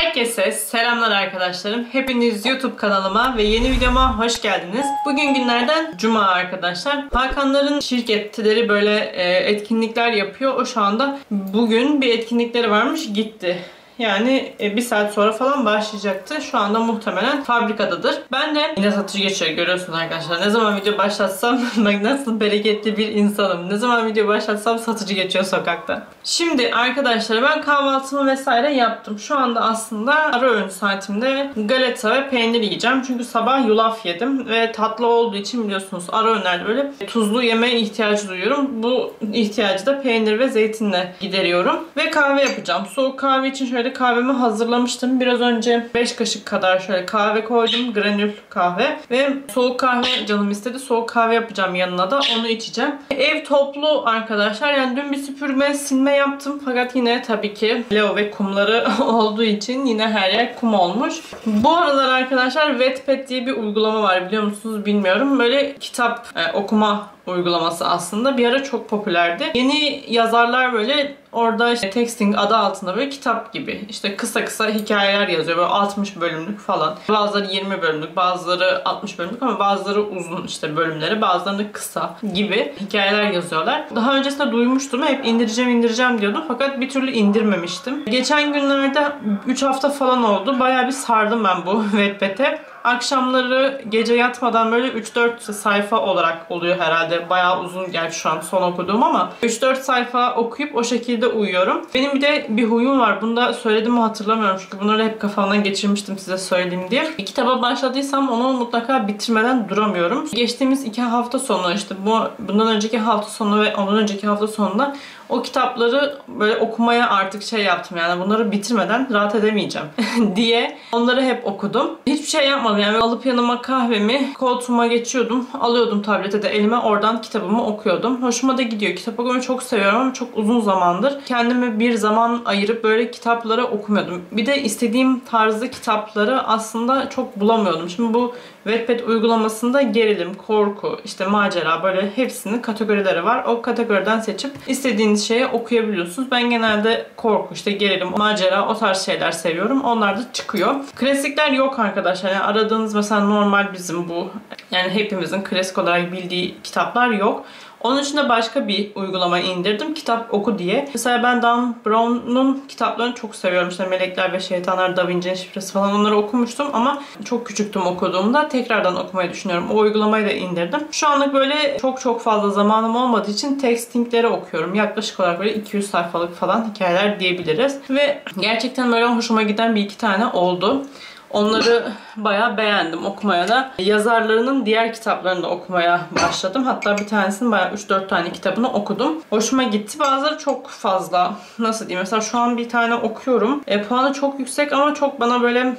Herkese selamlar arkadaşlarım. Hepiniz YouTube kanalıma ve yeni videoma hoş geldiniz. Bugün günlerden Cuma arkadaşlar. Hakanların şirketleri böyle e, etkinlikler yapıyor. O şu anda bugün bir etkinlikleri varmış gitti. Yani e, bir saat sonra falan başlayacaktı. Şu anda muhtemelen fabrikadadır. Ben de yine satıcı geçiyor görüyorsunuz arkadaşlar. Ne zaman video başlatsam bak nasıl bereketli bir insanım. Ne zaman video başlatsam satıcı geçiyor sokakta. Şimdi arkadaşlar ben kahvaltımı vesaire yaptım. Şu anda aslında ara öğün saatimde galeta ve peynir yiyeceğim. Çünkü sabah yulaf yedim ve tatlı olduğu için biliyorsunuz ara öğünlerde böyle tuzlu yemeğe ihtiyacı duyuyorum. Bu ihtiyacı da peynir ve zeytinle gideriyorum. Ve kahve yapacağım. Soğuk kahve için şöyle kahvemi hazırlamıştım. Biraz önce 5 kaşık kadar şöyle kahve koydum. Granül kahve. Ve soğuk kahve canım istedi. Soğuk kahve yapacağım yanına da. Onu içeceğim. Ev toplu arkadaşlar. Yani dün bir süpürme silme yaptım. Fakat yine tabii ki leo ve kumları olduğu için yine her yer kum olmuş. Bu aralar arkadaşlar Wattpad diye bir uygulama var biliyor musunuz bilmiyorum. Böyle kitap e, okuma uygulaması aslında bir ara çok popülerdi. Yeni yazarlar böyle orada işte texting adı altında böyle kitap gibi işte kısa kısa hikayeler yazıyor. Böyle 60 bölümlük falan. Bazıları 20 bölümlük, bazıları 60 bölümlük ama bazıları uzun işte bölümleri, bazıları kısa gibi hikayeler yazıyorlar. Daha öncesinde duymuştum. Hep indireceğim indireceğim diyordum fakat bir türlü indirmemiştim. Geçen günlerde 3 hafta falan oldu. Bayağı bir sardım ben bu Wattpad'e. Akşamları gece yatmadan böyle 3-4 sayfa olarak oluyor herhalde. Bayağı uzun gerçi şu an son okuduğum ama 3-4 sayfa okuyup o şekilde uyuyorum. Benim bir de bir huyum var. Bunu da söyledim mi hatırlamıyorum. Çünkü bunları hep kafamdan geçirmiştim size söyleyeyim diye. Bir kitaba başladıysam onu mutlaka bitirmeden duramıyorum. Geçtiğimiz iki hafta sonu işte bu bundan önceki hafta sonu ve ondan önceki hafta sonunda o kitapları böyle okumaya artık şey yaptım yani bunları bitirmeden rahat edemeyeceğim diye onları hep okudum. Hiçbir şey yapmadım yani alıp yanıma kahvemi koltuğuma geçiyordum. Alıyordum tablete de elime oradan kitabımı okuyordum. Hoşuma da gidiyor. Kitap okumayı çok seviyorum ama çok uzun zamandır kendime bir zaman ayırıp böyle kitapları okumuyordum. Bir de istediğim tarzda kitapları aslında çok bulamıyordum. Şimdi bu Wattpad uygulamasında gerilim, korku, işte macera böyle hepsinin kategorileri var. O kategoriden seçip istediğiniz şeye okuyabiliyorsunuz. Ben genelde korku, işte gerilim, macera o tarz şeyler seviyorum. Onlar da çıkıyor. Klasikler yok arkadaşlar. Yani aradığınız mesela normal bizim bu yani hepimizin klasik olarak bildiği kitaplar yok. Onun için de başka bir uygulama indirdim. Kitap oku diye. Mesela ben Dan Brown'un kitaplarını çok seviyorum. İşte Melekler ve Şeytanlar, Da Vinci'nin Şifresi falan onları okumuştum ama çok küçüktüm okuduğumda. Tekrardan okumayı düşünüyorum. O uygulamayı da indirdim. Şu anlık böyle çok çok fazla zamanım olmadığı için textingleri okuyorum. Yaklaşık olarak böyle 200 sayfalık falan hikayeler diyebiliriz. Ve gerçekten böyle hoşuma giden bir iki tane oldu. Onları bayağı beğendim okumaya da. Yazarlarının diğer kitaplarını da okumaya başladım. Hatta bir tanesinin bayağı 3-4 tane kitabını okudum. Hoşuma gitti. Bazıları çok fazla. Nasıl diyeyim? Mesela şu an bir tane okuyorum. E, puanı çok yüksek ama çok bana böyle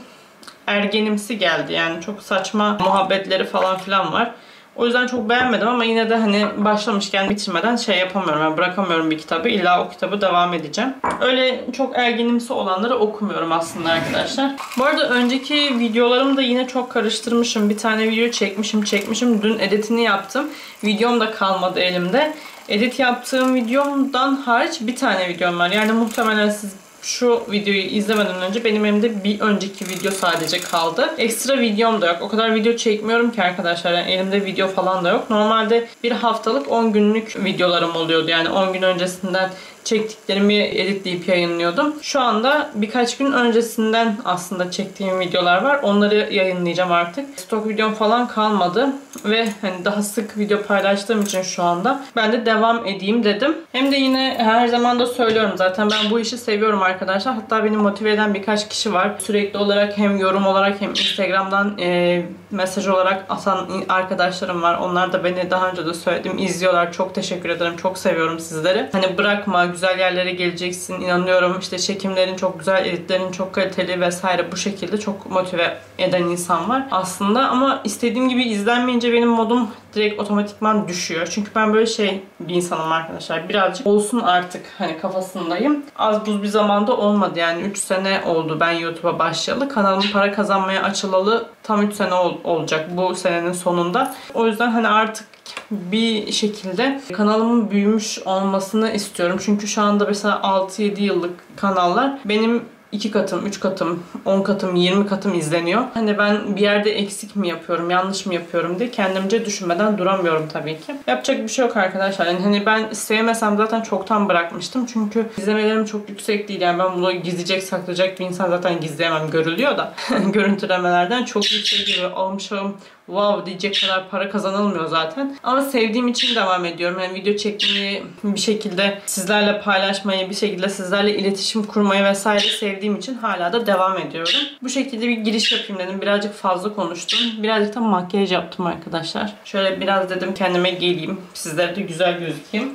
ergenimsi geldi. Yani çok saçma muhabbetleri falan filan var. O yüzden çok beğenmedim ama yine de hani başlamışken bitirmeden şey yapamıyorum. Yani bırakamıyorum bir kitabı. İlla o kitabı devam edeceğim. Öyle çok ergenimsi olanları okumuyorum aslında arkadaşlar. Bu arada önceki videolarımı da yine çok karıştırmışım. Bir tane video çekmişim çekmişim. Dün editini yaptım. Videom da kalmadı elimde. Edit yaptığım videomdan hariç bir tane videom var. Yani muhtemelen siz şu videoyu izlemeden önce benim elimde bir önceki video sadece kaldı. Ekstra videom da yok. O kadar video çekmiyorum ki arkadaşlar. Yani elimde video falan da yok. Normalde bir haftalık 10 günlük videolarım oluyordu. Yani 10 gün öncesinden çektiklerimi editleyip yayınlıyordum. Şu anda birkaç gün öncesinden aslında çektiğim videolar var. Onları yayınlayacağım artık. Stok videom falan kalmadı ve hani daha sık video paylaştığım için şu anda ben de devam edeyim dedim. Hem de yine her zaman da söylüyorum zaten ben bu işi seviyorum arkadaşlar. Hatta beni motive eden birkaç kişi var. Sürekli olarak hem yorum olarak hem Instagram'dan e, mesaj olarak atan arkadaşlarım var. Onlar da beni daha önce de söyledim izliyorlar. Çok teşekkür ederim. Çok seviyorum sizleri. Hani bırakma, güzel yerlere geleceksin. inanıyorum. İşte çekimlerin çok güzel, editlerin çok kaliteli vesaire bu şekilde çok motive eden insan var aslında. Ama istediğim gibi izlenmeyince benim modum direkt otomatikman düşüyor. Çünkü ben böyle şey bir insanım arkadaşlar. Birazcık olsun artık hani kafasındayım. Az buz bir zamanda olmadı yani 3 sene oldu ben YouTube'a başlayalı. Kanalım para kazanmaya açılalı tam 3 sene ol- olacak bu senenin sonunda. O yüzden hani artık bir şekilde kanalımın büyümüş olmasını istiyorum. Çünkü şu anda mesela 6-7 yıllık kanallar benim 2 katım, 3 katım, 10 katım, 20 katım izleniyor. Hani ben bir yerde eksik mi yapıyorum, yanlış mı yapıyorum diye kendimce düşünmeden duramıyorum tabii ki. Yapacak bir şey yok arkadaşlar. Yani hani ben sevmesem zaten çoktan bırakmıştım. Çünkü izlemelerim çok yüksek değil. Yani ben bunu gizleyecek, saklayacak bir insan zaten gizleyemem. Görülüyor da. Görüntülemelerden çok yüksek gibi almışım wow diyecek kadar para kazanılmıyor zaten. Ama sevdiğim için devam ediyorum. Yani video çekmeyi bir şekilde sizlerle paylaşmayı, bir şekilde sizlerle iletişim kurmayı vesaire sevdiğim için hala da devam ediyorum. Bu şekilde bir giriş yapayım dedim. Birazcık fazla konuştum. Birazcık da makyaj yaptım arkadaşlar. Şöyle biraz dedim kendime geleyim. Sizlere de güzel gözükeyim.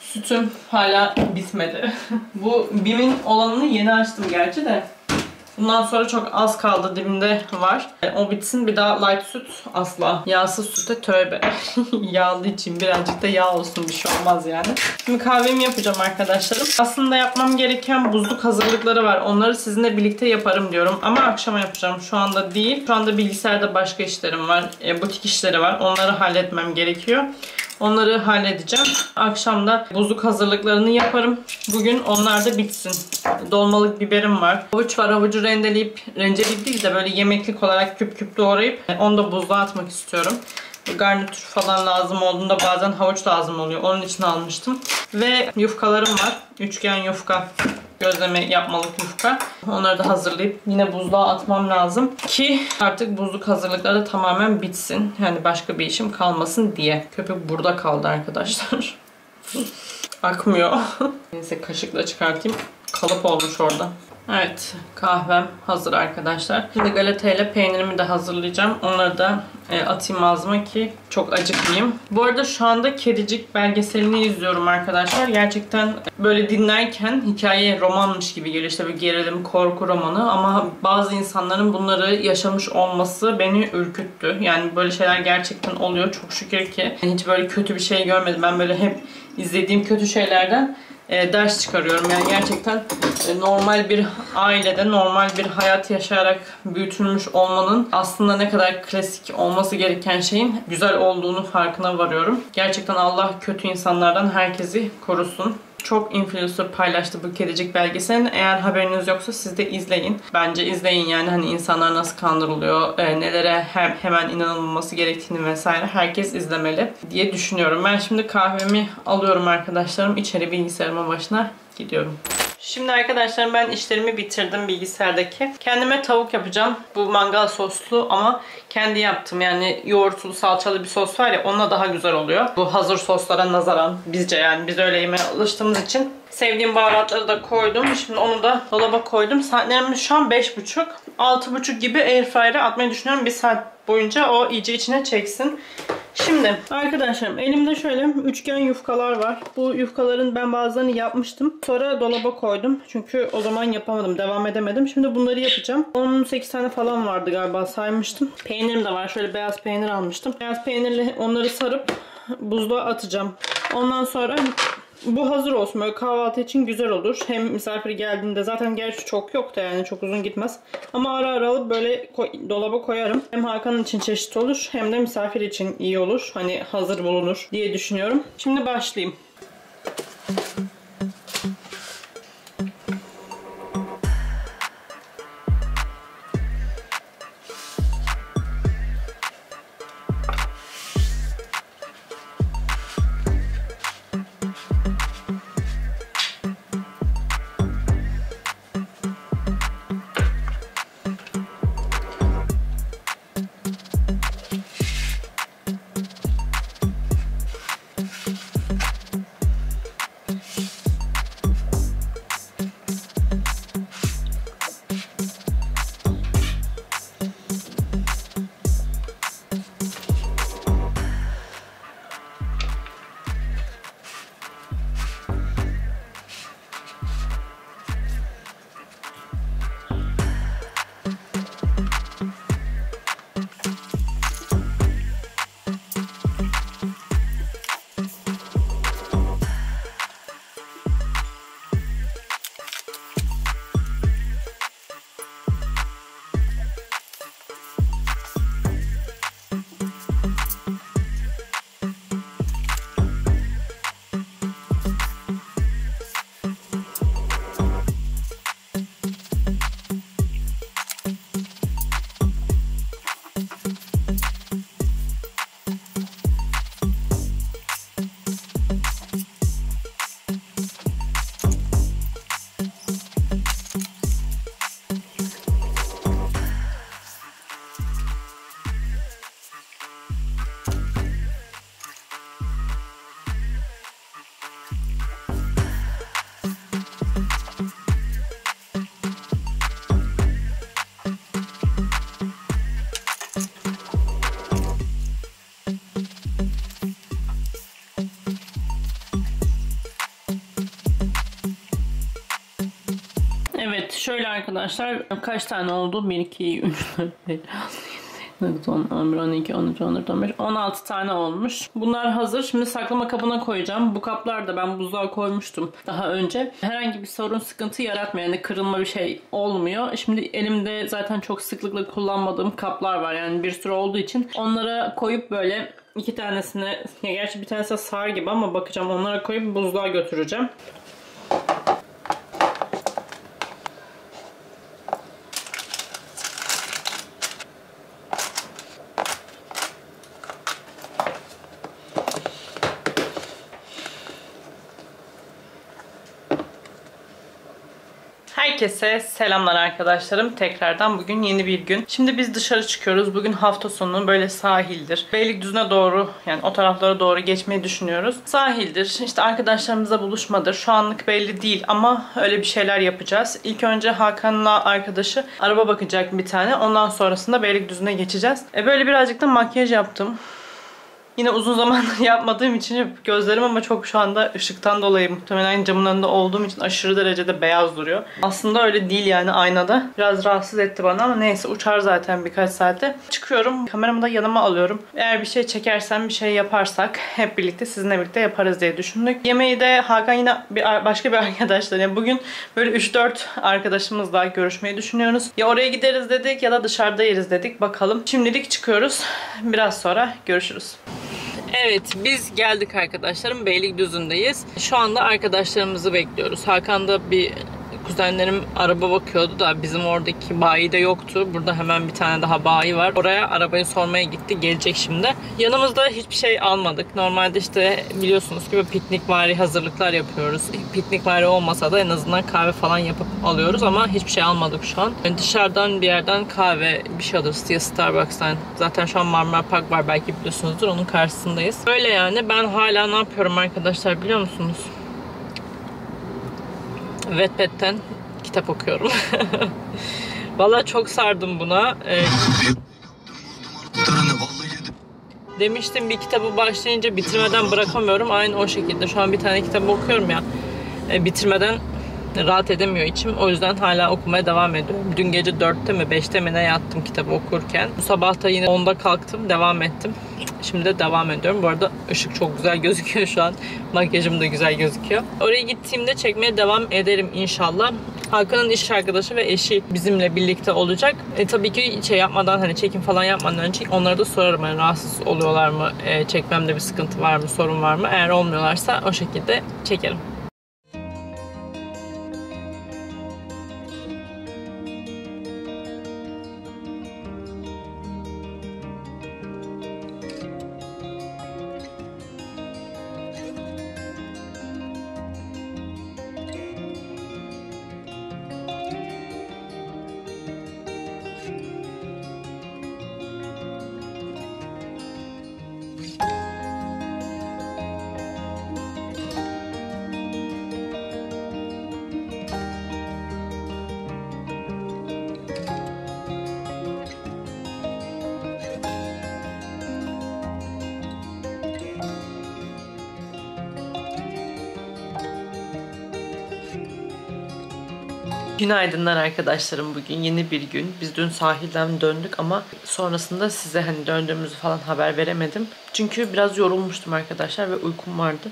Sütüm hala bitmedi. Bu BİM'in olanını yeni açtım gerçi de. Bundan sonra çok az kaldı dibinde var. O bitsin bir daha light süt asla. Yağsız süte tövbe. Yağlı için birazcık da yağ olsun bir şey olmaz yani. Şimdi kahvemi yapacağım arkadaşlarım. Aslında yapmam gereken buzluk hazırlıkları var. Onları sizinle birlikte yaparım diyorum. Ama akşama yapacağım. Şu anda değil. Şu anda bilgisayarda başka işlerim var. E, butik işleri var. Onları halletmem gerekiyor. Onları halledeceğim. Akşam da buzluk hazırlıklarını yaparım. Bugün onlar da bitsin. Dolmalık biberim var. Havuç var. Havucu rendeleyip, rendeleyip değil de böyle yemeklik olarak küp küp doğrayıp onu da buzluğa atmak istiyorum. Garnitür falan lazım olduğunda bazen havuç lazım oluyor. Onun için almıştım. Ve yufkalarım var. Üçgen yufka gözleme yapmalık yufka. Onları da hazırlayıp yine buzluğa atmam lazım ki artık buzluk hazırlıkları tamamen bitsin. Yani başka bir işim kalmasın diye. Köpük burada kaldı arkadaşlar. Akmıyor. Neyse kaşıkla çıkartayım. Kalıp olmuş orada. Evet kahvem hazır arkadaşlar. Şimdi galeta ile peynirimi de hazırlayacağım. Onları da e, atayım ağzıma ki çok acıkmayayım. Bu arada şu anda Kedicik belgeselini izliyorum arkadaşlar. Gerçekten böyle dinlerken hikaye romanmış gibi geliyor. İşte bir gerilim, korku romanı ama bazı insanların bunları yaşamış olması beni ürküttü. Yani böyle şeyler gerçekten oluyor. Çok şükür ki hiç böyle kötü bir şey görmedim. Ben böyle hep izlediğim kötü şeylerden e, ders çıkarıyorum. Yani gerçekten e, normal bir ailede normal bir hayat yaşayarak büyütülmüş olmanın aslında ne kadar klasik olması gereken şeyin güzel olduğunu farkına varıyorum. Gerçekten Allah kötü insanlardan herkesi korusun. Çok influencer paylaştı bu kedicik belgeselini. Eğer haberiniz yoksa siz de izleyin. Bence izleyin yani hani insanlar nasıl kandırılıyor, e, nelere hem hemen inanılması gerektiğini vesaire herkes izlemeli diye düşünüyorum. Ben şimdi kahvemi alıyorum arkadaşlarım. İçeri bilgisayarımın başına gidiyorum. Şimdi arkadaşlar ben işlerimi bitirdim bilgisayardaki. Kendime tavuk yapacağım. Bu mangal soslu ama kendi yaptım. Yani yoğurtlu salçalı bir sos var ya onunla daha güzel oluyor. Bu hazır soslara nazaran bizce yani biz öyle yemeye alıştığımız için sevdiğim baharatları da koydum. Şimdi onu da dolaba koydum. Saatlerimiz şu an 5.30. 6.30 gibi airfryer'e atmayı düşünüyorum. Bir saat boyunca o iyice içine çeksin. Şimdi arkadaşlarım elimde şöyle üçgen yufkalar var. Bu yufkaların ben bazılarını yapmıştım. Sonra dolaba koydum. Çünkü o zaman yapamadım. Devam edemedim. Şimdi bunları yapacağım. 18 tane falan vardı galiba saymıştım. Peynirim de var. Şöyle beyaz peynir almıştım. Beyaz peynirle onları sarıp buzluğa atacağım. Ondan sonra bu hazır olsun. Böyle kahvaltı için güzel olur. Hem misafir geldiğinde zaten gerçi çok yok da yani çok uzun gitmez. Ama ara ara alıp böyle koy, dolaba koyarım. Hem Hakan için çeşit olur hem de misafir için iyi olur. Hani hazır bulunur diye düşünüyorum. Şimdi başlayayım. Evet şöyle arkadaşlar kaç tane oldu? 1, 2, 3, 4, 5, 9, 10, 11, 12, 13, 14, 15, 16 tane olmuş. Bunlar hazır. Şimdi saklama kabına koyacağım. Bu kaplar da ben buzluğa koymuştum daha önce. Herhangi bir sorun sıkıntı yaratmıyor. Yani kırılma bir şey olmuyor. Şimdi elimde zaten çok sıklıkla kullanmadığım kaplar var. Yani bir sürü olduğu için onlara koyup böyle iki tanesini ya gerçi bir tanesi sar gibi ama bakacağım onlara koyup buzluğa götüreceğim. Herkese selamlar arkadaşlarım. Tekrardan bugün yeni bir gün. Şimdi biz dışarı çıkıyoruz. Bugün hafta sonu böyle sahildir. Beylikdüzü'ne doğru yani o taraflara doğru geçmeyi düşünüyoruz. Sahildir. işte arkadaşlarımızla buluşmadır. Şu anlık belli değil ama öyle bir şeyler yapacağız. İlk önce Hakan'la arkadaşı araba bakacak bir tane. Ondan sonrasında Beylikdüzü'ne geçeceğiz. E böyle birazcık da makyaj yaptım. Yine uzun zamandır yapmadığım için gözlerim ama çok şu anda ışıktan dolayı muhtemelen camın önünde olduğum için aşırı derecede beyaz duruyor. Aslında öyle değil yani aynada. Biraz rahatsız etti bana ama neyse uçar zaten birkaç saate. Çıkıyorum. Kameramı da yanıma alıyorum. Eğer bir şey çekersem bir şey yaparsak hep birlikte sizinle birlikte yaparız diye düşündük. Yemeği de Hakan yine bir başka bir arkadaşla yani bugün böyle 3-4 arkadaşımızla görüşmeyi düşünüyoruz. Ya oraya gideriz dedik ya da dışarıda yeriz dedik. Bakalım. Şimdilik çıkıyoruz. Biraz sonra görüşürüz. Evet biz geldik arkadaşlarım Beylikdüzü'ndeyiz. Şu anda arkadaşlarımızı bekliyoruz. Hakan da bir kuzenlerim araba bakıyordu da bizim oradaki bayi de yoktu. Burada hemen bir tane daha bayi var. Oraya arabayı sormaya gitti. Gelecek şimdi. Yanımızda hiçbir şey almadık. Normalde işte biliyorsunuz ki piknik vari hazırlıklar yapıyoruz. Piknik vari olmasa da en azından kahve falan yapıp alıyoruz ama hiçbir şey almadık şu an. Yani dışarıdan bir yerden kahve bir şey alırız diye Starbucks'tan. Zaten şu an Marmara Park var belki biliyorsunuzdur. Onun karşısındayız. Böyle yani ben hala ne yapıyorum arkadaşlar biliyor musunuz? Wattpad'den kitap okuyorum. Valla çok sardım buna. Ee, demiştim bir kitabı başlayınca bitirmeden bırakamıyorum. Aynı o şekilde. Şu an bir tane kitabı okuyorum ya. E, bitirmeden rahat edemiyor içim. O yüzden hala okumaya devam ediyorum. Dün gece 4'te mi 5'te mi ne yattım kitabı okurken. Bu sabah da yine 10'da kalktım. Devam ettim. Şimdi de devam ediyorum. Bu arada ışık çok güzel gözüküyor şu an. Makyajım da güzel gözüküyor. Oraya gittiğimde çekmeye devam ederim inşallah. Hakan'ın iş arkadaşı ve eşi bizimle birlikte olacak. E, tabii ki şey yapmadan hani çekim falan yapmadan önce onlara da sorarım. Yani rahatsız oluyorlar mı? E, çekmemde bir sıkıntı var mı? Sorun var mı? Eğer olmuyorlarsa o şekilde çekerim. Günaydınlar arkadaşlarım bugün yeni bir gün. Biz dün sahilden döndük ama sonrasında size hani döndüğümüzü falan haber veremedim. Çünkü biraz yorulmuştum arkadaşlar ve uykum vardı.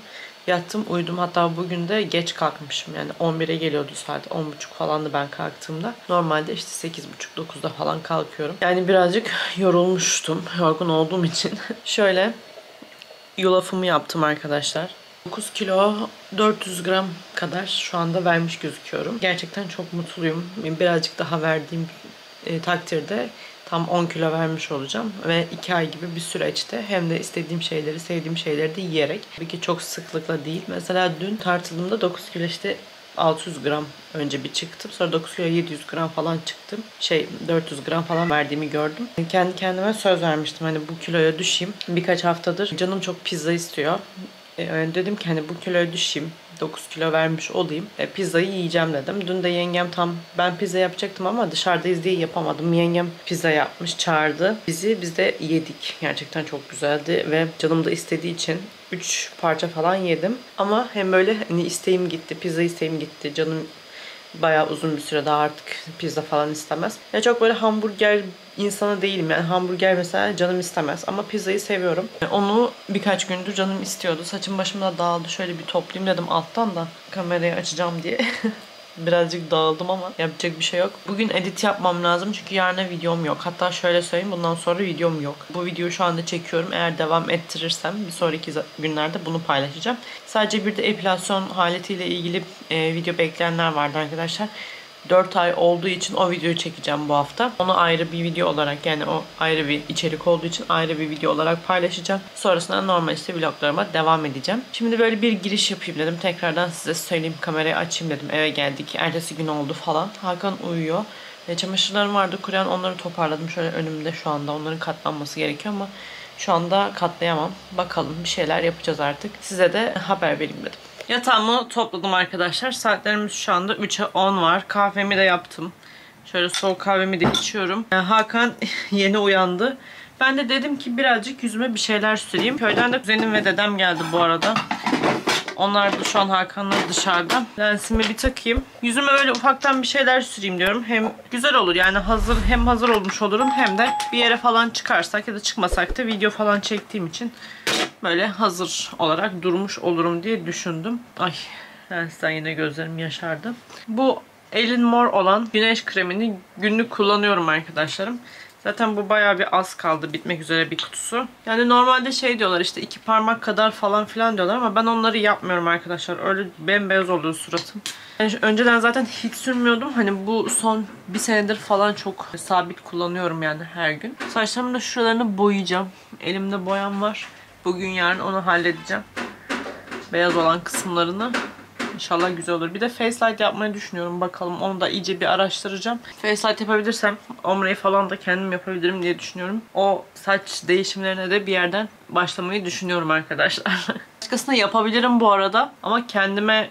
Yattım uyudum hatta bugün de geç kalkmışım yani 11'e geliyordu saat 10.30 falandı ben kalktığımda. Normalde işte 8.30-9'da falan kalkıyorum. Yani birazcık yorulmuştum yorgun olduğum için. Şöyle yulafımı yaptım arkadaşlar. 9 kilo 400 gram kadar şu anda vermiş gözüküyorum. Gerçekten çok mutluyum. Birazcık daha verdiğim e, takdirde tam 10 kilo vermiş olacağım. Ve 2 ay gibi bir süreçte hem de istediğim şeyleri, sevdiğim şeyleri de yiyerek. Tabii ki çok sıklıkla değil. Mesela dün tartıldığımda 9 kilo işte 600 gram önce bir çıktım. Sonra 9 kilo 700 gram falan çıktım. Şey 400 gram falan verdiğimi gördüm. Kendi kendime söz vermiştim hani bu kiloya düşeyim. Birkaç haftadır canım çok pizza istiyor. E, dedim ki hani bu kiloya düşeyim. 9 kilo vermiş olayım. E, pizzayı yiyeceğim dedim. Dün de yengem tam ben pizza yapacaktım ama dışarıdayız diye yapamadım. Yengem pizza yapmış çağırdı. Bizi biz de yedik. Gerçekten çok güzeldi ve canım da istediği için 3 parça falan yedim. Ama hem böyle hani isteğim gitti, pizza isteğim gitti, canım bayağı uzun bir süre daha artık pizza falan istemez. Ya çok böyle hamburger insanı değilim yani hamburger mesela canım istemez ama pizzayı seviyorum. Onu birkaç gündür canım istiyordu. Saçım başım da dağıldı. Şöyle bir toplayayım dedim alttan da kamerayı açacağım diye. Birazcık dağıldım ama yapacak bir şey yok. Bugün edit yapmam lazım çünkü yarına videom yok. Hatta şöyle söyleyeyim bundan sonra videom yok. Bu videoyu şu anda çekiyorum. Eğer devam ettirirsem bir sonraki günlerde bunu paylaşacağım. Sadece bir de epilasyon haletiyle ilgili e, video bekleyenler vardı arkadaşlar. 4 ay olduğu için o videoyu çekeceğim bu hafta. Onu ayrı bir video olarak yani o ayrı bir içerik olduğu için ayrı bir video olarak paylaşacağım. Sonrasında normal işte vloglarıma devam edeceğim. Şimdi böyle bir giriş yapayım dedim. Tekrardan size söyleyeyim kamerayı açayım dedim. Eve geldik. Ertesi gün oldu falan. Hakan uyuyor. E, çamaşırlarım vardı kuruyan onları toparladım. Şöyle önümde şu anda onların katlanması gerekiyor ama şu anda katlayamam. Bakalım bir şeyler yapacağız artık. Size de haber vereyim dedim. Yatağımı topladım arkadaşlar. Saatlerimiz şu anda 3'e 10 var. Kahvemi de yaptım. Şöyle soğuk kahvemi de içiyorum. Hakan yeni uyandı. Ben de dedim ki birazcık yüzüme bir şeyler süreyim. Köyden de kuzenim ve dedem geldi bu arada. Onlar da şu an Hakan'la dışarıda. Lensimi bir takayım. Yüzüme böyle ufaktan bir şeyler süreyim diyorum. Hem güzel olur yani hazır hem hazır olmuş olurum hem de bir yere falan çıkarsak ya da çıkmasak da video falan çektiğim için böyle hazır olarak durmuş olurum diye düşündüm. Ay lensten yine gözlerim yaşardı. Bu Elin Mor olan güneş kremini günlük kullanıyorum arkadaşlarım. Zaten bu bayağı bir az kaldı bitmek üzere bir kutusu. Yani normalde şey diyorlar işte iki parmak kadar falan filan diyorlar ama ben onları yapmıyorum arkadaşlar. Öyle bembeyaz oluyor suratım. Yani önceden zaten hiç sürmüyordum. Hani bu son bir senedir falan çok sabit kullanıyorum yani her gün. Saçlarımın da şuralarını boyayacağım. Elimde boyam var. Bugün yarın onu halledeceğim. Beyaz olan kısımlarını. İnşallah güzel olur. Bir de face light yapmayı düşünüyorum. Bakalım onu da iyice bir araştıracağım. Face light yapabilirsem omreyi falan da kendim yapabilirim diye düşünüyorum. O saç değişimlerine de bir yerden başlamayı düşünüyorum arkadaşlar. Başkasına yapabilirim bu arada. Ama kendime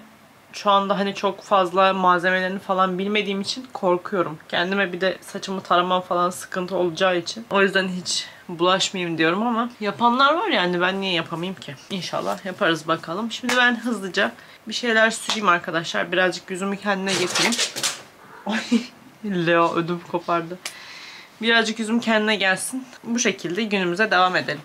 şu anda hani çok fazla malzemelerini falan bilmediğim için korkuyorum. Kendime bir de saçımı taramam falan sıkıntı olacağı için. O yüzden hiç bulaşmayayım diyorum ama yapanlar var yani ben niye yapamayayım ki? İnşallah yaparız bakalım. Şimdi ben hızlıca bir şeyler süreyim arkadaşlar. Birazcık yüzümü kendine getireyim. Ay Leo ödüm kopardı. Birazcık yüzüm kendine gelsin. Bu şekilde günümüze devam edelim.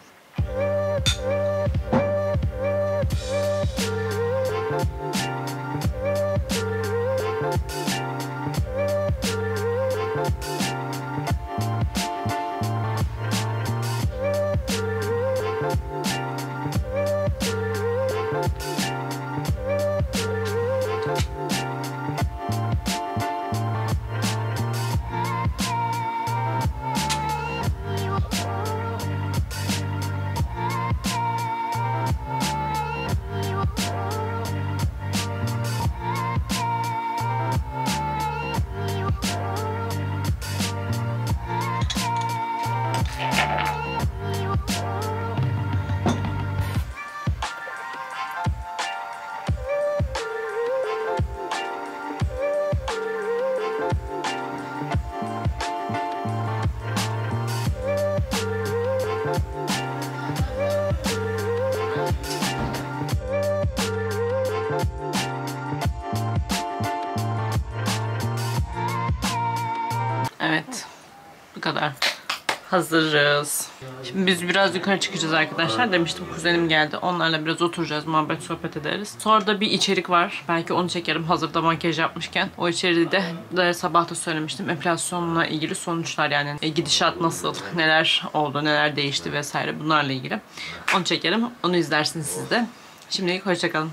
Hazırız. Şimdi biz biraz yukarı çıkacağız arkadaşlar. Demiştim kuzenim geldi. Onlarla biraz oturacağız, muhabbet sohbet ederiz. Sonra da bir içerik var. Belki onu çekerim hazırda makyaj yapmışken. O içeriği de, de sabah da söylemiştim. Enflasyonla ilgili sonuçlar yani. E, gidişat nasıl, neler oldu, neler değişti vesaire bunlarla ilgili. Onu çekerim. Onu izlersiniz siz de. Şimdilik hoşçakalın.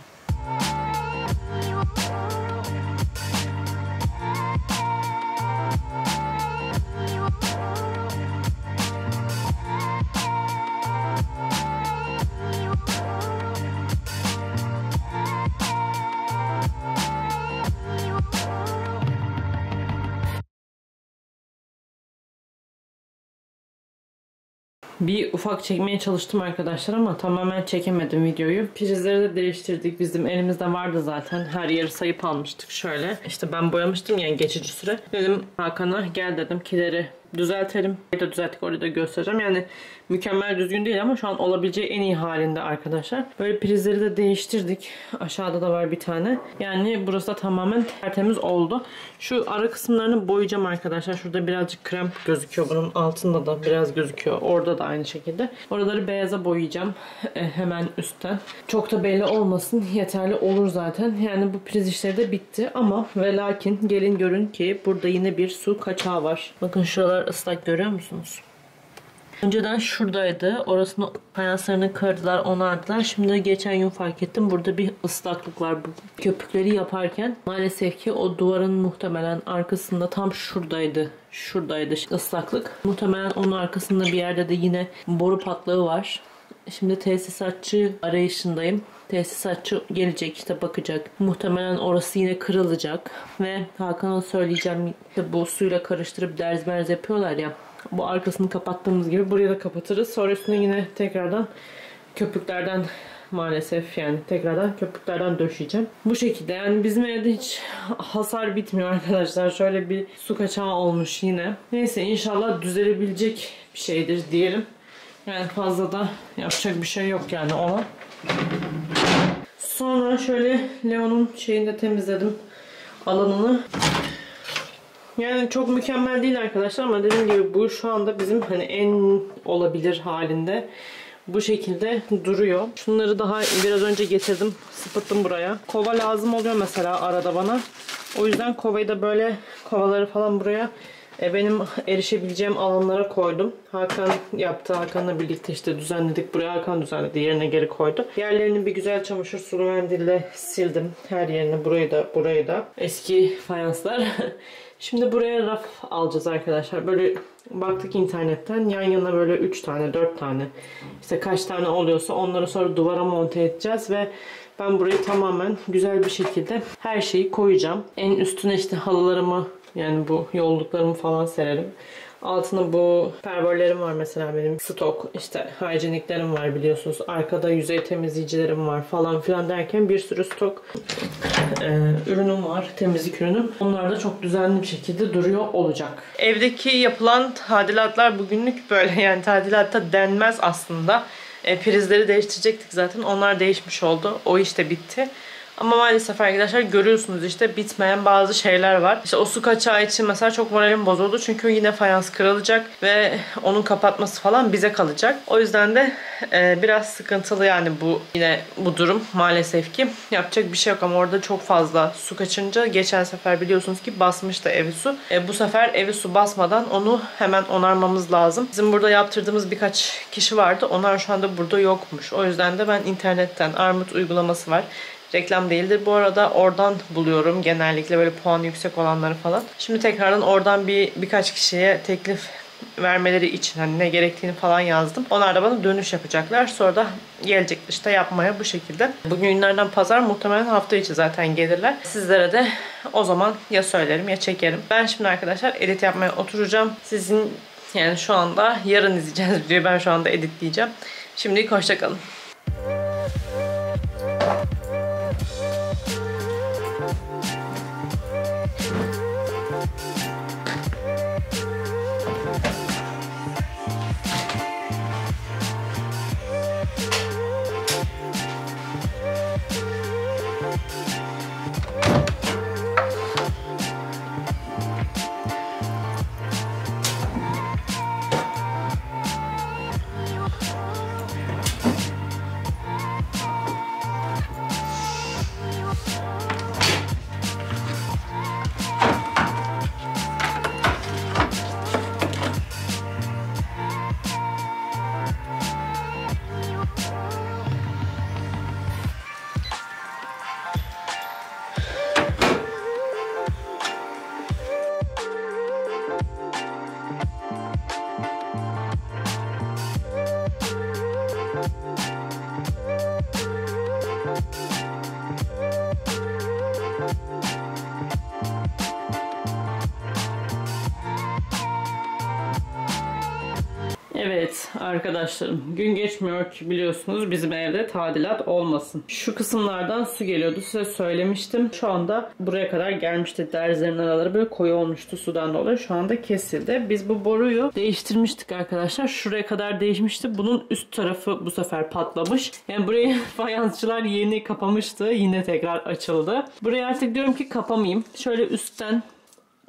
Bir ufak çekmeye çalıştım arkadaşlar ama tamamen çekemedim videoyu. Prizleri de değiştirdik. Bizim elimizde vardı zaten. Her yeri sayıp almıştık şöyle. İşte ben boyamıştım yani geçici süre. Dedim Hakan'a gel dedim kileri düzeltelim. Bir de düzelttik orada da göstereceğim. Yani mükemmel düzgün değil ama şu an olabileceği en iyi halinde arkadaşlar. Böyle prizleri de değiştirdik. Aşağıda da var bir tane. Yani burası da tamamen tertemiz oldu. Şu ara kısımlarını boyayacağım arkadaşlar. Şurada birazcık krem gözüküyor. Bunun altında da biraz gözüküyor. Orada da aynı şekilde. Oraları beyaza boyayacağım. E, hemen üstten. Çok da belli olmasın. Yeterli olur zaten. Yani bu priz işleri de bitti. Ama ve lakin gelin görün ki burada yine bir su kaçağı var. Bakın şuralar ıslak görüyor musunuz? Önceden şuradaydı. Orasını fayanslarını kırdılar, onardılar. Şimdi geçen gün fark ettim. Burada bir ıslaklık var. Bu köpükleri yaparken maalesef ki o duvarın muhtemelen arkasında tam şuradaydı. Şuradaydı ıslaklık. Muhtemelen onun arkasında bir yerde de yine boru patlağı var. Şimdi tesisatçı arayışındayım. Tesisatçı gelecek işte bakacak. Muhtemelen orası yine kırılacak. Ve Hakan'a söyleyeceğim işte bu suyla karıştırıp derz merz yapıyorlar ya. Bu arkasını kapattığımız gibi burayı da kapatırız. Sonra üstüne yine tekrardan köpüklerden maalesef yani tekrardan köpüklerden döşeyeceğim. Bu şekilde yani bizim evde hiç hasar bitmiyor arkadaşlar. Şöyle bir su kaçağı olmuş yine. Neyse inşallah düzelebilecek bir şeydir diyelim. Yani fazla da yapacak bir şey yok yani ona. Sonra şöyle Leon'un şeyini de temizledim alanını. Yani çok mükemmel değil arkadaşlar ama dediğim gibi bu şu anda bizim hani en olabilir halinde. Bu şekilde duruyor. Şunları daha biraz önce getirdim. Sıpıttım buraya. Kova lazım oluyor mesela arada bana. O yüzden kovayı da böyle kovaları falan buraya e, benim erişebileceğim alanlara koydum. Hakan yaptı. Hakan'la birlikte işte düzenledik. Buraya Hakan düzenledi. Yerine geri koydu. Yerlerini bir güzel çamaşır sulu mendille sildim. Her yerini burayı da burayı da. Eski fayanslar. Şimdi buraya raf alacağız arkadaşlar. Böyle baktık internetten yan yana böyle 3 tane 4 tane işte kaç tane oluyorsa onları sonra duvara monte edeceğiz ve ben burayı tamamen güzel bir şekilde her şeyi koyacağım. En üstüne işte halılarımı yani bu yolluklarımı falan sererim. Altına bu perverlerim var mesela benim. Stok işte hijyeniklerim var biliyorsunuz. Arkada yüzey temizleyicilerim var falan filan derken bir sürü stok e, ürünüm var. Temizlik ürünüm. Onlar da çok düzenli bir şekilde duruyor olacak. Evdeki yapılan tadilatlar bugünlük böyle yani tadilatta denmez aslında. E, prizleri değiştirecektik zaten. Onlar değişmiş oldu. O işte bitti. Ama maalesef arkadaşlar görüyorsunuz işte bitmeyen bazı şeyler var. İşte o su kaçağı için mesela çok moralim bozuldu. Çünkü yine fayans kırılacak ve onun kapatması falan bize kalacak. O yüzden de e, biraz sıkıntılı yani bu yine bu durum maalesef ki. Yapacak bir şey yok ama orada çok fazla su kaçınca geçen sefer biliyorsunuz ki basmıştı evi su. E, bu sefer evi su basmadan onu hemen onarmamız lazım. Bizim burada yaptırdığımız birkaç kişi vardı. Onlar şu anda burada yokmuş. O yüzden de ben internetten Armut uygulaması var. Reklam değildir. Bu arada oradan buluyorum genellikle böyle puan yüksek olanları falan. Şimdi tekrardan oradan bir birkaç kişiye teklif vermeleri için hani ne gerektiğini falan yazdım. Onlar da bana dönüş yapacaklar. Sonra da gelecek işte yapmaya bu şekilde. Bugün günlerden pazar muhtemelen hafta içi zaten gelirler. Sizlere de o zaman ya söylerim ya çekerim. Ben şimdi arkadaşlar edit yapmaya oturacağım. Sizin yani şu anda yarın izleyeceğiniz videoyu ben şu anda editleyeceğim. Şimdilik hoşçakalın. Arkadaşlarım gün geçmiyor ki biliyorsunuz bizim evde tadilat olmasın. Şu kısımlardan su geliyordu size söylemiştim. Şu anda buraya kadar gelmişti. Derzlerin araları böyle koyu olmuştu sudan dolayı. Şu anda kesildi. Biz bu boruyu değiştirmiştik arkadaşlar. Şuraya kadar değişmişti. Bunun üst tarafı bu sefer patlamış. Yani burayı fayansçılar yeni kapamıştı. Yine tekrar açıldı. Burayı artık diyorum ki kapamayayım. Şöyle üstten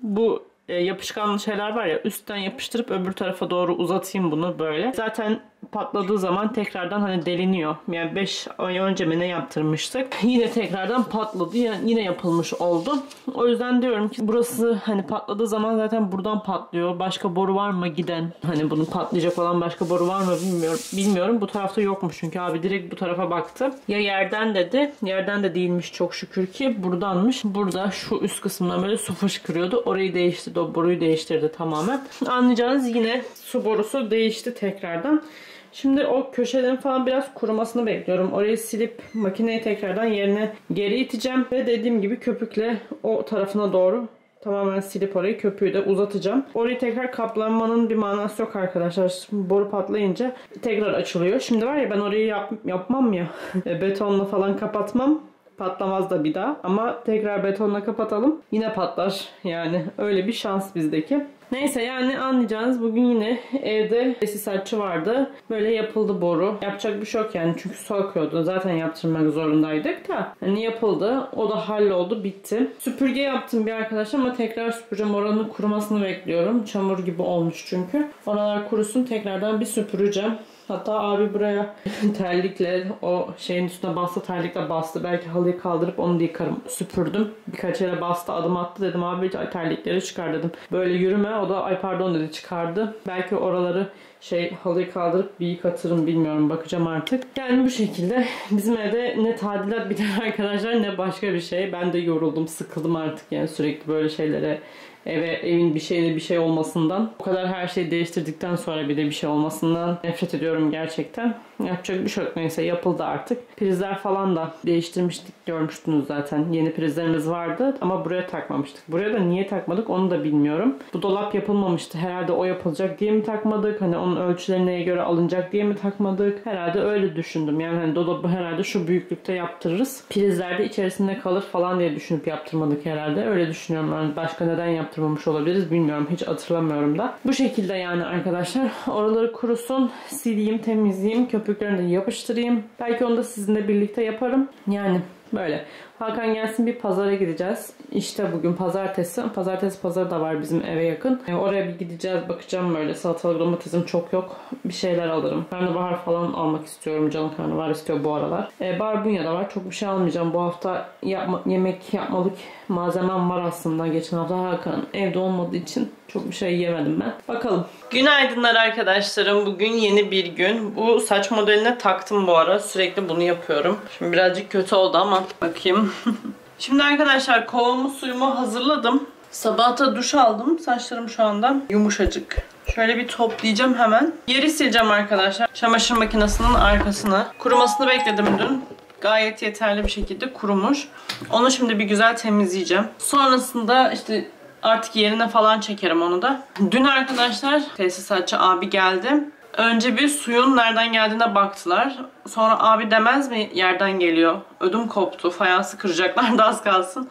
bu yapışkan şeyler var ya üstten yapıştırıp öbür tarafa doğru uzatayım bunu böyle. Zaten patladığı zaman tekrardan hani deliniyor. Yani 5 ay önce mi ne yaptırmıştık. Yine tekrardan patladı. Yani yine yapılmış oldu. O yüzden diyorum ki burası hani patladığı zaman zaten buradan patlıyor. Başka boru var mı giden? Hani bunun patlayacak olan başka boru var mı bilmiyorum. Bilmiyorum. Bu tarafta yokmuş çünkü abi direkt bu tarafa baktı. Ya yerden dedi. Yerden de değilmiş çok şükür ki. Buradanmış. Burada şu üst kısımdan böyle su fışkırıyordu. Orayı değiştirdi. O boruyu değiştirdi tamamen. Anlayacağınız yine su borusu değişti tekrardan. Şimdi o köşelerin falan biraz kurumasını bekliyorum. Orayı silip makineyi tekrardan yerine geri iteceğim. Ve dediğim gibi köpükle o tarafına doğru tamamen silip orayı köpüğü de uzatacağım. Orayı tekrar kaplanmanın bir manası yok arkadaşlar. Boru patlayınca tekrar açılıyor. Şimdi var ya ben orayı yap, yapmam ya. E, betonla falan kapatmam. Patlamaz da bir daha. Ama tekrar betonla kapatalım. Yine patlar. Yani öyle bir şans bizdeki. Neyse yani anlayacağınız bugün yine evde tesisatçı vardı. Böyle yapıldı boru. Yapacak bir şey yok yani çünkü su akıyordu. Zaten yaptırmak zorundaydık da. Hani yapıldı. O da halloldu. Bitti. Süpürge yaptım bir arkadaş ama tekrar süpüreceğim. Oranın kurumasını bekliyorum. Çamur gibi olmuş çünkü. Oralar kurusun. Tekrardan bir süpüreceğim. Hatta abi buraya terlikle o şeyin üstüne bastı terlikle bastı. Belki halıyı kaldırıp onu da yıkarım. Süpürdüm. Birkaç yere bastı adım attı dedim abi terlikleri çıkar dedim. Böyle yürüme o da ay pardon dedi çıkardı. Belki oraları şey halıyı kaldırıp bir yıkatırım bilmiyorum bakacağım artık. Yani bu şekilde bizim evde ne tadilat biter arkadaşlar ne başka bir şey. Ben de yoruldum sıkıldım artık yani sürekli böyle şeylere eve evin bir şeyde bir şey olmasından. O kadar her şeyi değiştirdikten sonra bir de bir şey olmasından nefret ediyorum gerçekten. Yapacak bir şey yok neyse yapıldı artık. Prizler falan da değiştirmiştik görmüştünüz zaten. Yeni prizlerimiz vardı ama buraya takmamıştık. Buraya da niye takmadık onu da bilmiyorum. Bu dolap yapılmamıştı. Herhalde o yapılacak diye mi takmadık? Hani onun ölçüleri neye göre alınacak diye mi takmadık? Herhalde öyle düşündüm. Yani hani dolabı herhalde şu büyüklükte yaptırırız. Prizler de içerisinde kalır falan diye düşünüp yaptırmadık herhalde. Öyle düşünüyorum. Yani başka neden yaptırmamış olabiliriz bilmiyorum. Hiç hatırlamıyorum da. Bu şekilde yani arkadaşlar. Oraları kurusun. Sileyim, temizleyeyim. Köpüklerini yapıştırayım. Belki onu da sizinle birlikte yaparım. Yani böyle. Hakan gelsin bir pazara gideceğiz. İşte bugün pazartesi. Pazartesi pazarı da var bizim eve yakın. E, oraya bir gideceğiz bakacağım böyle. Salatalık domatesim çok yok. Bir şeyler alırım. Karnabahar falan almak istiyorum. Canım karnabahar istiyor bu aralar. E, barbunya da var. Çok bir şey almayacağım. Bu hafta yapma, yemek yapmalık malzemem var aslında. Geçen hafta Hakan evde olmadığı için çok bir şey yemedim ben. Bakalım. Günaydınlar arkadaşlarım. Bugün yeni bir gün. Bu saç modeline taktım bu ara. Sürekli bunu yapıyorum. Şimdi birazcık kötü oldu ama bakayım. Şimdi arkadaşlar kovamı suyumu hazırladım. Sabahta duş aldım. Saçlarım şu anda yumuşacık. Şöyle bir toplayacağım hemen. Yeri sileceğim arkadaşlar. Çamaşır makinesinin arkasını. Kurumasını bekledim dün. Gayet yeterli bir şekilde kurumuş. Onu şimdi bir güzel temizleyeceğim. Sonrasında işte artık yerine falan çekerim onu da. Dün arkadaşlar tesisatçı abi geldi. Önce bir suyun nereden geldiğine baktılar. Sonra abi demez mi yerden geliyor. Ödüm koptu. Fayansı kıracaklar da az kalsın.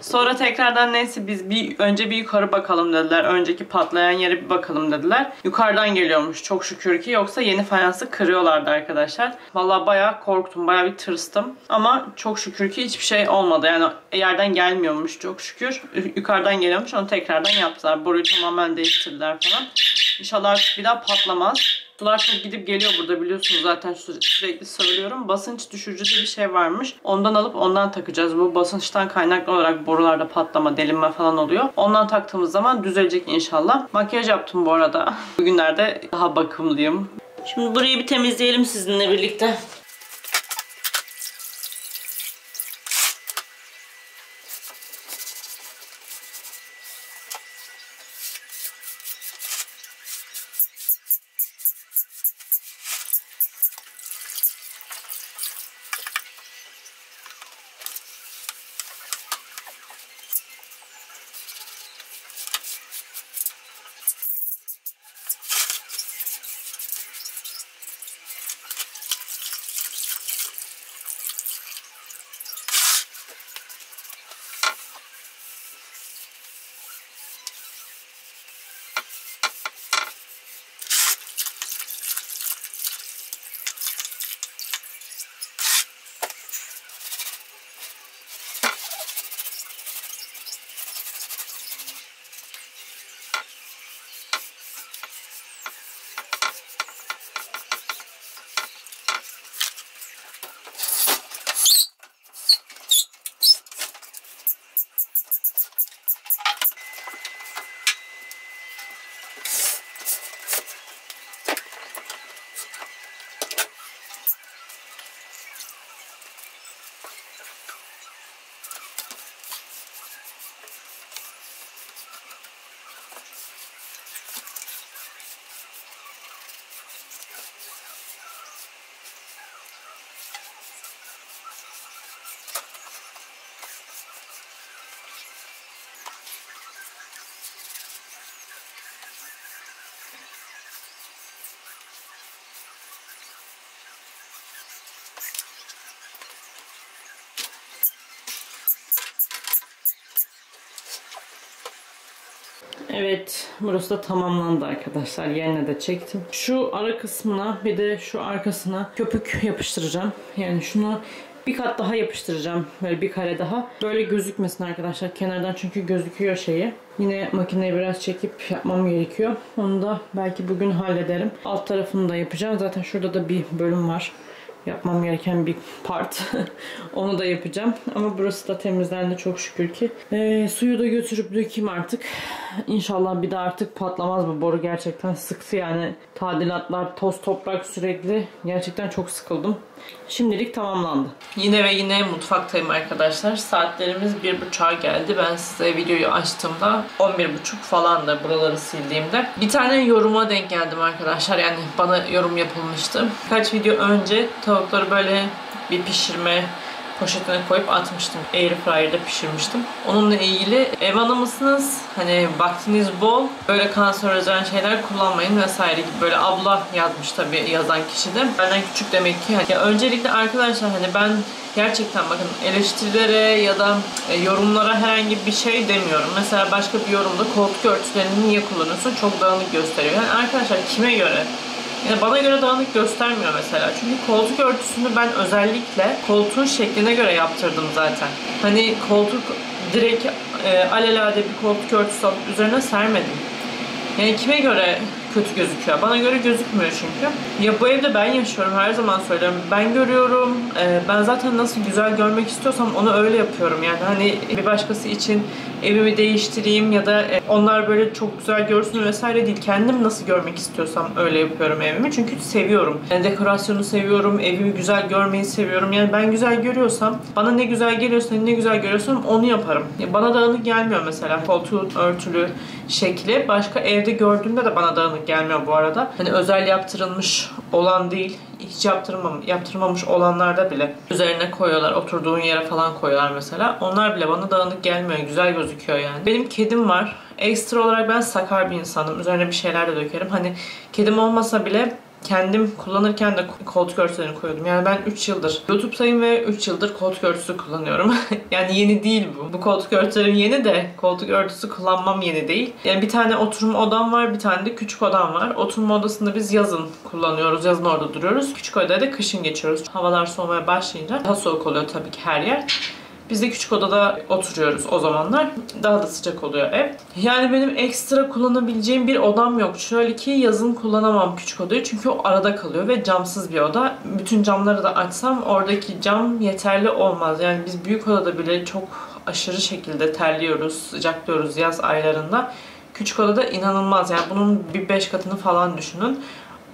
Sonra tekrardan neyse biz bir önce bir yukarı bakalım dediler. Önceki patlayan yere bir bakalım dediler. Yukarıdan geliyormuş çok şükür ki. Yoksa yeni fayansı kırıyorlardı arkadaşlar. Vallahi bayağı korktum. Bayağı bir tırstım. Ama çok şükür ki hiçbir şey olmadı. Yani yerden gelmiyormuş çok şükür. Yukarıdan geliyormuş. Onu tekrardan yaptılar. Boruyu tamamen değiştirdiler falan. İnşallah bir daha patlamaz. Sular çok gidip geliyor burada biliyorsunuz zaten sürekli söylüyorum. Basınç düşürücü bir şey varmış. Ondan alıp ondan takacağız. Bu basınçtan kaynaklı olarak borularda patlama, delinme falan oluyor. Ondan taktığımız zaman düzelecek inşallah. Makyaj yaptım bu arada. Bugünlerde daha bakımlıyım. Şimdi burayı bir temizleyelim sizinle birlikte. Evet, burası da tamamlandı arkadaşlar. Yerine de çektim. Şu ara kısmına bir de şu arkasına köpük yapıştıracağım. Yani şunu bir kat daha yapıştıracağım. Böyle bir kare daha. Böyle gözükmesin arkadaşlar kenardan çünkü gözüküyor şeyi. Yine makineyi biraz çekip yapmam gerekiyor. Onu da belki bugün hallederim. Alt tarafını da yapacağım. Zaten şurada da bir bölüm var yapmam gereken bir part. Onu da yapacağım. Ama burası da temizlendi çok şükür ki. Ee, suyu da götürüp dökeyim artık. İnşallah bir de artık patlamaz bu boru. Gerçekten sıktı yani. Tadilatlar, toz toprak sürekli. Gerçekten çok sıkıldım. Şimdilik tamamlandı. Yine ve yine mutfaktayım arkadaşlar. Saatlerimiz bir buçuğa geldi. Ben size videoyu açtığımda 11 buçuk falan da buraları sildiğimde. Bir tane yoruma denk geldim arkadaşlar. Yani bana yorum yapılmıştı. Kaç video önce tavukları böyle bir pişirme poşetine koyup atmıştım. Air fryer'da pişirmiştim. Onunla ilgili ev hanı mısınız? Hani vaktiniz bol. Böyle kanserojen şeyler kullanmayın vesaire gibi böyle abla yazmış tabii yazan kişi de. Benden küçük demek ki. Ya öncelikle arkadaşlar hani ben gerçekten bakın eleştirilere ya da e, yorumlara herhangi bir şey demiyorum. Mesela başka bir yorumda koltuk örtülerini niye kullanıyorsun? Çok dağınık gösteriyor. Yani arkadaşlar kime göre? Yani bana göre dağınık göstermiyor mesela. Çünkü koltuk örtüsünü ben özellikle koltuğun şekline göre yaptırdım zaten. Hani koltuk direkt e, alelade bir koltuk örtüsü alıp üzerine sermedim. Yani kime göre kötü gözüküyor. Bana göre gözükmüyor çünkü. Ya bu evde ben yaşıyorum her zaman söylüyorum. Ben görüyorum. Ee, ben zaten nasıl güzel görmek istiyorsam onu öyle yapıyorum. Yani hani bir başkası için evimi değiştireyim ya da e, onlar böyle çok güzel görsün vesaire değil. Kendim nasıl görmek istiyorsam öyle yapıyorum evimi. Çünkü seviyorum. Yani dekorasyonu seviyorum. Evimi güzel görmeyi seviyorum. Yani ben güzel görüyorsam, bana ne güzel geliyorsa, ne güzel görüyorsam onu yaparım. Ya bana dağınık gelmiyor mesela koltuğun örtülü şekli. Başka evde gördüğümde de bana dağınık gelmiyor bu arada. Hani özel yaptırılmış olan değil hiç yaptırmam, yaptırmamış olanlarda bile üzerine koyuyorlar. Oturduğun yere falan koyuyorlar mesela. Onlar bile bana dağınık gelmiyor. Güzel gözüküyor yani. Benim kedim var. Ekstra olarak ben sakar bir insanım. Üzerine bir şeyler de dökerim. Hani kedim olmasa bile kendim kullanırken de koltuk örtülerini koyuyordum. Yani ben 3 yıldır YouTube'dayım ve 3 yıldır koltuk örtüsü kullanıyorum. yani yeni değil bu. Bu koltuk örtülerim yeni de koltuk örtüsü kullanmam yeni değil. Yani bir tane oturma odam var, bir tane de küçük odam var. Oturma odasında biz yazın kullanıyoruz. Yazın orada duruyoruz. Küçük odada da kışın geçiyoruz. Havalar soğumaya başlayınca daha soğuk oluyor tabii ki her yer. Biz de küçük odada oturuyoruz o zamanlar. Daha da sıcak oluyor ev. Yani benim ekstra kullanabileceğim bir odam yok. Şöyle ki yazın kullanamam küçük odayı çünkü o arada kalıyor ve camsız bir oda. Bütün camları da açsam oradaki cam yeterli olmaz. Yani biz büyük odada bile çok aşırı şekilde terliyoruz, sıcaklıyoruz yaz aylarında. Küçük odada inanılmaz yani bunun bir beş katını falan düşünün.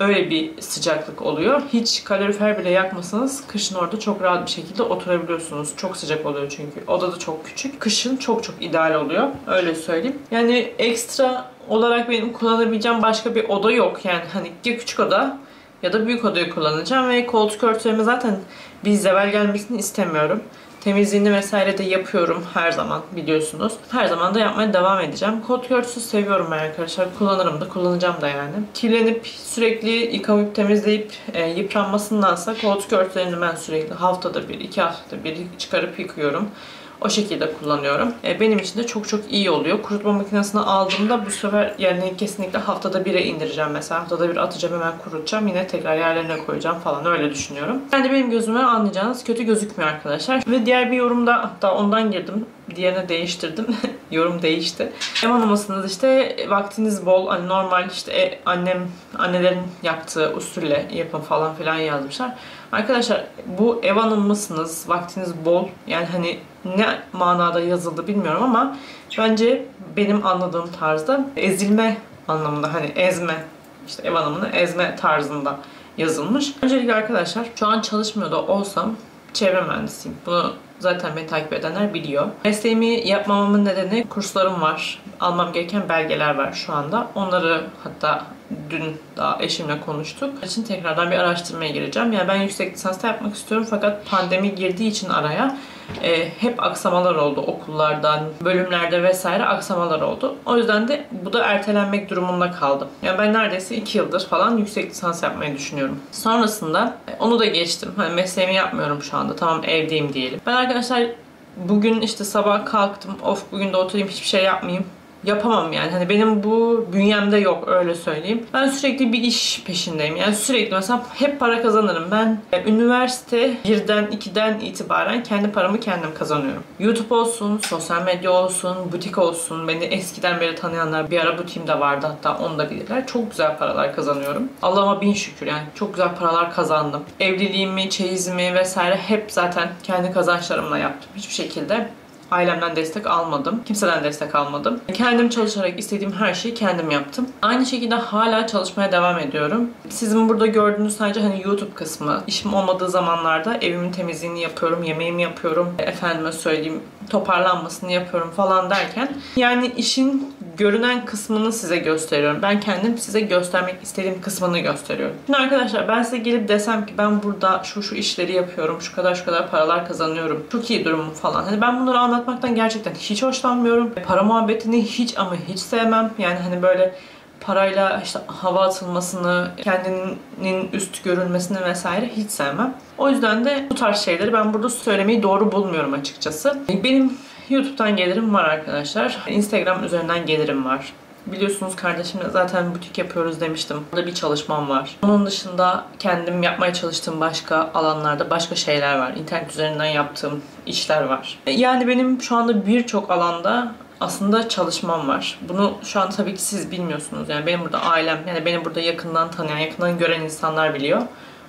Öyle bir sıcaklık oluyor. Hiç kalorifer bile yakmasanız kışın orada çok rahat bir şekilde oturabiliyorsunuz. Çok sıcak oluyor çünkü. Oda da çok küçük. Kışın çok çok ideal oluyor. Öyle söyleyeyim. Yani ekstra olarak benim kullanabileceğim başka bir oda yok. Yani hani ya küçük oda ya da büyük odayı kullanacağım ve koltuk örtülerime zaten bir zeval gelmesini istemiyorum. Temizliğini vesaire de yapıyorum her zaman biliyorsunuz. Her zaman da yapmaya devam edeceğim. Koltuk örtüsü seviyorum arkadaşlar. Kullanırım da kullanacağım da yani. Kirlenip sürekli yıkamayıp temizleyip e, yıpranmasındansa koltuk örtülerini ben sürekli haftada bir, iki haftada bir çıkarıp yıkıyorum. O şekilde kullanıyorum. E, benim için de çok çok iyi oluyor. Kurutma makinesine aldığımda bu sefer yani kesinlikle haftada bire indireceğim mesela. Haftada bir atacağım hemen kurutacağım. Yine tekrar yerlerine koyacağım falan öyle düşünüyorum. Yani benim gözüme anlayacağınız kötü gözükmüyor arkadaşlar. Ve diğer bir yorumda hatta ondan girdim. Diğerine değiştirdim. Yorum değişti. Ev hanımısınız işte vaktiniz bol. Hani normal işte e, annem annelerin yaptığı usulle yapın falan filan yazmışlar. Arkadaşlar bu ev hanımısınız. Vaktiniz bol. Yani hani ne manada yazıldı bilmiyorum ama bence benim anladığım tarzda ezilme anlamında hani ezme işte ev hanımını ezme tarzında yazılmış. Öncelikle arkadaşlar şu an çalışmıyor da olsam çevre mühendisiyim. Bunu zaten beni takip edenler biliyor. Mesleğimi yapmamamın nedeni kurslarım var. Almam gereken belgeler var şu anda. Onları hatta dün daha eşimle konuştuk. için tekrardan bir araştırmaya gireceğim. Yani ben yüksek lisansta yapmak istiyorum fakat pandemi girdiği için araya e, hep aksamalar oldu okullardan, bölümlerde vesaire aksamalar oldu. O yüzden de bu da ertelenmek durumunda kaldım. Yani ben neredeyse 2 yıldır falan yüksek lisans yapmayı düşünüyorum. Sonrasında e, onu da geçtim. Hani mesleğimi yapmıyorum şu anda. Tamam evdeyim diyelim. Ben arkadaşlar bugün işte sabah kalktım. Of bugün de oturayım hiçbir şey yapmayayım yapamam yani. Hani benim bu bünyemde yok öyle söyleyeyim. Ben sürekli bir iş peşindeyim. Yani sürekli mesela hep para kazanırım. Ben e, üniversite 1'den 2'den itibaren kendi paramı kendim kazanıyorum. YouTube olsun, sosyal medya olsun, butik olsun. Beni eskiden beri tanıyanlar bir ara butiğim de vardı hatta onu da bilirler. Çok güzel paralar kazanıyorum. Allah'ıma bin şükür yani. Çok güzel paralar kazandım. Evliliğimi, çeyizimi vesaire hep zaten kendi kazançlarımla yaptım. Hiçbir şekilde Ailemden destek almadım. Kimseden destek almadım. Kendim çalışarak istediğim her şeyi kendim yaptım. Aynı şekilde hala çalışmaya devam ediyorum. Sizin burada gördüğünüz sadece hani YouTube kısmı. İşim olmadığı zamanlarda evimin temizliğini yapıyorum, yemeğimi yapıyorum. Efendime söyleyeyim toparlanmasını yapıyorum falan derken yani işin görünen kısmını size gösteriyorum. Ben kendim size göstermek istediğim kısmını gösteriyorum. Şimdi arkadaşlar ben size gelip desem ki ben burada şu şu işleri yapıyorum, şu kadar şu kadar paralar kazanıyorum, çok iyi durumum falan. Hani ben bunları anlatmaktan gerçekten hiç hoşlanmıyorum. Para muhabbetini hiç ama hiç sevmem. Yani hani böyle parayla işte hava atılmasını, kendinin üst görülmesini vesaire hiç sevmem. O yüzden de bu tarz şeyleri ben burada söylemeyi doğru bulmuyorum açıkçası. Benim YouTube'dan gelirim var arkadaşlar. Instagram üzerinden gelirim var. Biliyorsunuz kardeşimle zaten butik yapıyoruz demiştim. Burada bir çalışmam var. Onun dışında kendim yapmaya çalıştığım başka alanlarda başka şeyler var. İnternet üzerinden yaptığım işler var. Yani benim şu anda birçok alanda aslında çalışmam var. Bunu şu an tabii ki siz bilmiyorsunuz. Yani benim burada ailem, yani beni burada yakından tanıyan, yakından gören insanlar biliyor.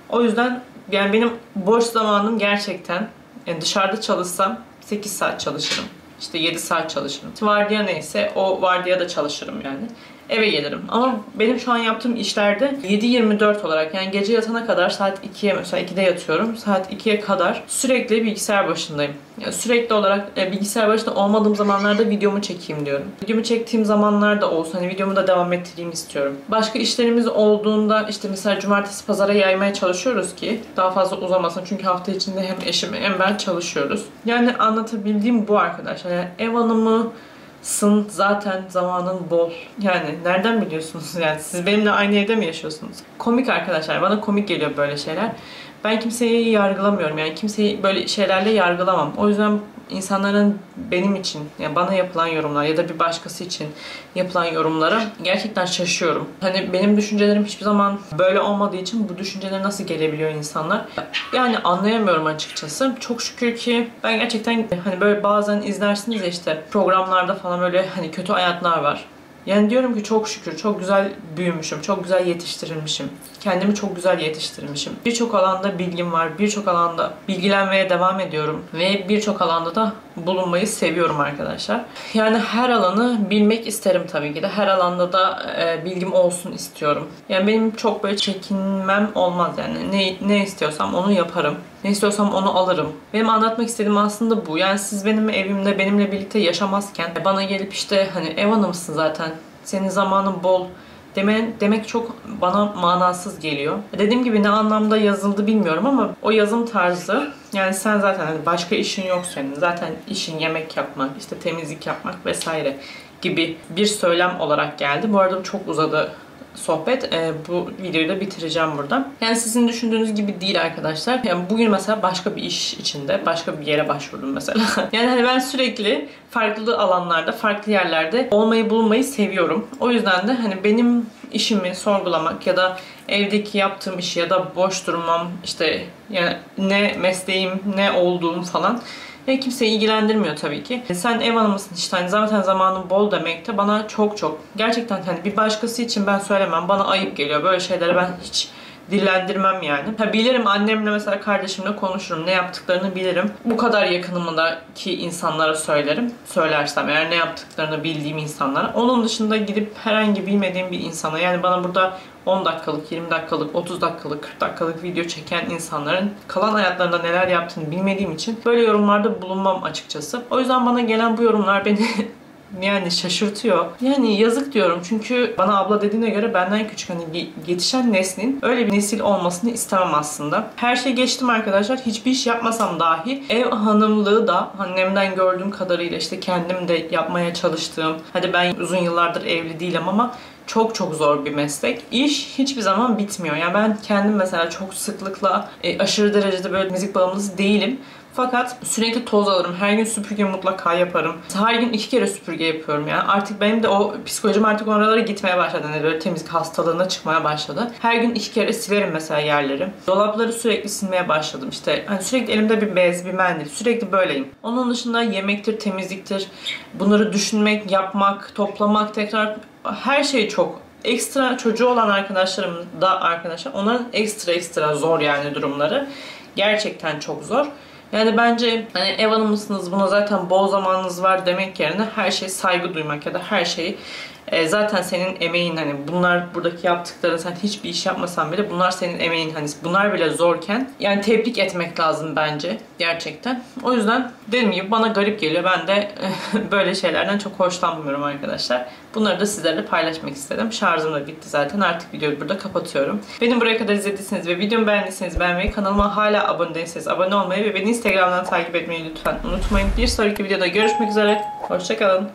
O yüzden yani benim boş zamanım gerçekten yani dışarıda çalışsam 8 saat çalışırım. İşte 7 saat çalışırım. Vardiya neyse o vardiyada çalışırım yani eve gelirim. Ama benim şu an yaptığım işlerde 7-24 olarak yani gece yatana kadar saat 2'ye mesela 2'de yatıyorum. Saat 2'ye kadar sürekli bilgisayar başındayım. Yani sürekli olarak e, bilgisayar başında olmadığım zamanlarda videomu çekeyim diyorum. Videomu çektiğim zamanlarda olsun hani videomu da devam ettireyim istiyorum. Başka işlerimiz olduğunda işte mesela cumartesi pazara yaymaya çalışıyoruz ki daha fazla uzamasın. Çünkü hafta içinde hem eşim hem ben çalışıyoruz. Yani anlatabildiğim bu arkadaşlar. Yani ev hanımı sın zaten zamanın bol. Yani nereden biliyorsunuz yani siz benimle aynı evde mi yaşıyorsunuz? Komik arkadaşlar bana komik geliyor böyle şeyler. Ben kimseyi yargılamıyorum yani kimseyi böyle şeylerle yargılamam. O yüzden insanların benim için yani bana yapılan yorumlar ya da bir başkası için yapılan yorumlara gerçekten şaşıyorum. Hani benim düşüncelerim hiçbir zaman böyle olmadığı için bu düşüncelere nasıl gelebiliyor insanlar? Yani anlayamıyorum açıkçası. Çok şükür ki ben gerçekten hani böyle bazen izlersiniz ya işte programlarda falan böyle hani kötü hayatlar var. Yani diyorum ki çok şükür çok güzel büyümüşüm, çok güzel yetiştirilmişim. Kendimi çok güzel yetiştirmişim. Birçok alanda bilgim var, birçok alanda bilgilenmeye devam ediyorum ve birçok alanda da bulunmayı seviyorum arkadaşlar. Yani her alanı bilmek isterim tabii ki de. Her alanda da e, bilgim olsun istiyorum. Yani benim çok böyle çekinmem olmaz yani. Ne, ne istiyorsam onu yaparım. Ne istiyorsam onu alırım. Benim anlatmak istediğim aslında bu. Yani siz benim evimde benimle birlikte yaşamazken bana gelip işte hani ev hanımısın zaten. Senin zamanın bol demek, demek çok bana manasız geliyor. Dediğim gibi ne anlamda yazıldı bilmiyorum ama o yazım tarzı yani sen zaten hani başka işin yok senin. Zaten işin yemek yapmak, işte temizlik yapmak vesaire gibi bir söylem olarak geldi. Bu arada çok uzadı sohbet. E, bu videoyu da bitireceğim burada. Yani sizin düşündüğünüz gibi değil arkadaşlar. Yani bugün mesela başka bir iş içinde, başka bir yere başvurdum mesela. yani hani ben sürekli farklı alanlarda, farklı yerlerde olmayı bulunmayı seviyorum. O yüzden de hani benim işimi sorgulamak ya da evdeki yaptığım işi ya da boş durmam işte yani ne mesleğim ne olduğum falan ve kimseyi ilgilendirmiyor tabii ki. Sen ev hanımısın işte hani zaten zamanın bol demek de bana çok çok gerçekten hani bir başkası için ben söylemem. Bana ayıp geliyor. Böyle şeyleri ben hiç dillendirmem yani. Ha, bilirim annemle mesela kardeşimle konuşurum. Ne yaptıklarını bilirim. Bu kadar yakınımdaki insanlara söylerim. Söylersem eğer ne yaptıklarını bildiğim insanlara. Onun dışında gidip herhangi bilmediğim bir insana yani bana burada 10 dakikalık, 20 dakikalık, 30 dakikalık, 40 dakikalık video çeken insanların kalan hayatlarında neler yaptığını bilmediğim için böyle yorumlarda bulunmam açıkçası. O yüzden bana gelen bu yorumlar beni yani şaşırtıyor. Yani yazık diyorum çünkü bana abla dediğine göre benden küçük hani yetişen neslin öyle bir nesil olmasını istemem aslında. Her şey geçtim arkadaşlar. Hiçbir iş yapmasam dahi ev hanımlığı da annemden gördüğüm kadarıyla işte kendim de yapmaya çalıştığım. Hadi ben uzun yıllardır evli değilim ama çok çok zor bir meslek. İş hiçbir zaman bitmiyor. Yani ben kendim mesela çok sıklıkla e, aşırı derecede böyle müzik bağımlısı değilim. Fakat sürekli toz alırım. Her gün süpürge mutlaka yaparım. Her gün iki kere süpürge yapıyorum yani. Artık benim de o psikolojim artık oralara gitmeye başladı. Yani böyle temizlik hastalığına çıkmaya başladı. Her gün iki kere silerim mesela yerleri. Dolapları sürekli silmeye başladım. İşte hani sürekli elimde bir bez, bir mendil. Sürekli böyleyim. Onun dışında yemektir, temizliktir. Bunları düşünmek, yapmak, toplamak, tekrar her şey çok ekstra çocuğu olan arkadaşlarım da arkadaşlar onların ekstra ekstra zor yani durumları. Gerçekten çok zor. Yani bence hani ev hanımısınız buna zaten bol zamanınız var demek yerine her şey saygı duymak ya da her şeyi e, zaten senin emeğin hani bunlar buradaki yaptıkların sen hiçbir iş yapmasan bile bunlar senin emeğin hani bunlar bile zorken yani tebrik etmek lazım bence gerçekten. O yüzden dediğim gibi bana garip geliyor. Ben de böyle şeylerden çok hoşlanmıyorum arkadaşlar. Bunları da sizlerle paylaşmak istedim. Şarjım da bitti zaten. Artık videoyu burada kapatıyorum. Benim buraya kadar izlediyseniz ve videomu beğendiyseniz beğenmeyi, kanalıma hala abone değilseniz abone olmayı ve beni Instagram'dan takip etmeyi lütfen unutmayın. Bir sonraki videoda görüşmek üzere. Hoşçakalın.